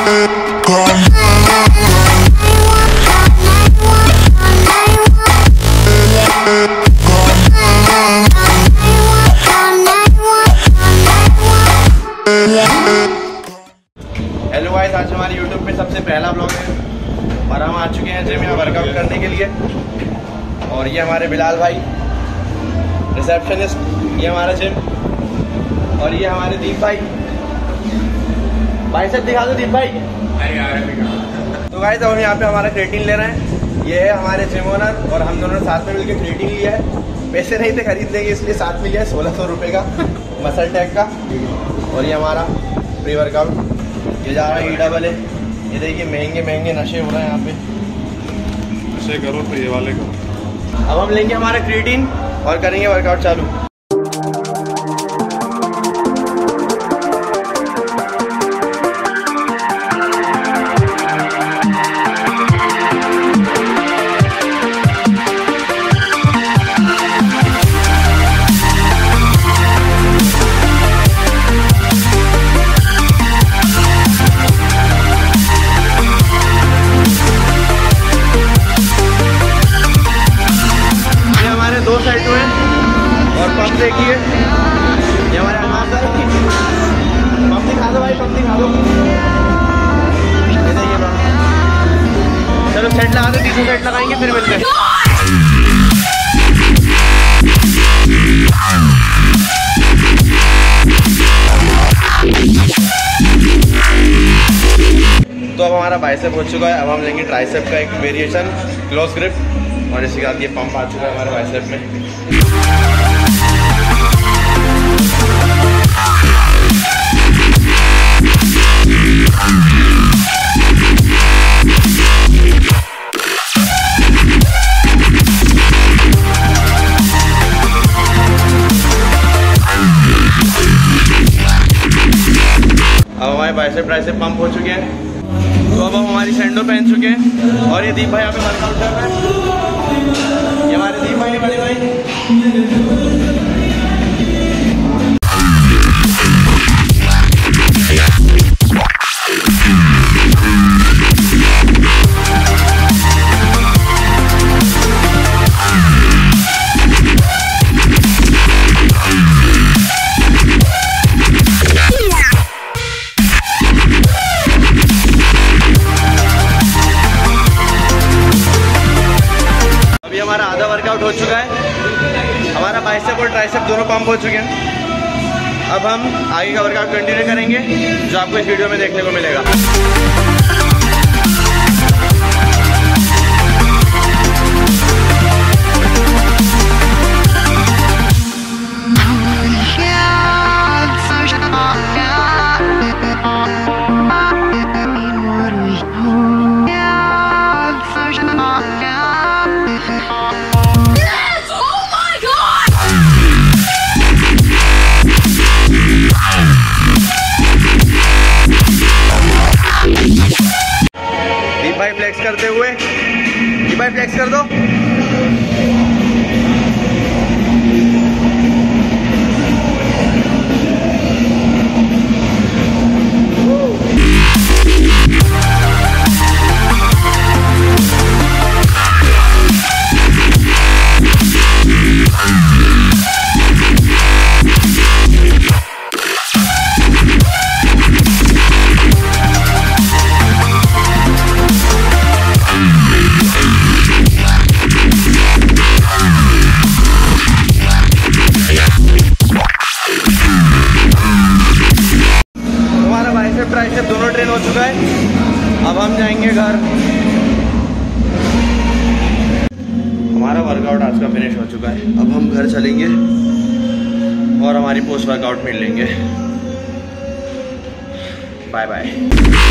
Hello guys आज हमारे YouTube पे सबसे पहला ब्लॉग है। और हम आ चुके हैं जिम में वर्कआउट करने के लिए। और ये हमारे बिलाल भाई रिसेप्शनिस्ट ये हमारा जिम और ये हमारे दीप भाई। भाई सब दिखा दो दीप भाई। तो गाइस अब हम यहाँ पे हमारा क्रेटिन ले रहे हैं। ये है हमारे जिम ओनर और हम दोनों ने साथ में मिलकर क्रेटिन लिया है। पैसे नहीं थे खरीदने के इसलिए साथ में लिया है सोलह सौ रुपये का मसल टैग का। और ये हमारा प्री वर्कआउट ये जा रहा है ई डबल है ये देखिए महँगे महँगे नशे हो रहे हैं यहाँ पे। ऐसे करो तो ये वाले करो। अब हम लेंगे हमारा क्रिएटिन और करेंगे वर्कआउट चालू। चलो सेट लगा दो सेट लगाएँगे, फिर मिलते हैं। तो अब हमारा बाइसेप हो चुका है, अब हम लेंगे ट्राइसेप का एक वेरिएशन क्लोज ग्रिप और इसके बाद ये पंप आ चुका है हमारे बाइसेप में। हमारे बाइसेप ट्राइसेप पंप हो चुके हैं। तो अब हम हमारी सैंडो पहन चुके हैं और ये दीप भाई यहाँ पे वर्कआउट कर रहे हैं। ये हमारे दीप भाई बड़े भाई। वर्कआउट हो चुका है। हमारा बाइसेप और ट्राइसेप दोनों पंप हो चुके हैं। अब हम आगे का वर्कआउट कंटिन्यू करेंगे, जो आपको इस वीडियो में देखने को मिलेगा। भाई फ्लेक्स करते हुए। भाई फ्लैक्स कर दो। हमारा से दोनों ट्रेन हो चुका है। अब हम जाएँगे घर। हमारा वर्कआउट आज का फिनिश हो चुका है। अब हम घर चलेंगे और हमारी पोस्ट वर्कआउट मिल लेंगे। Bye bye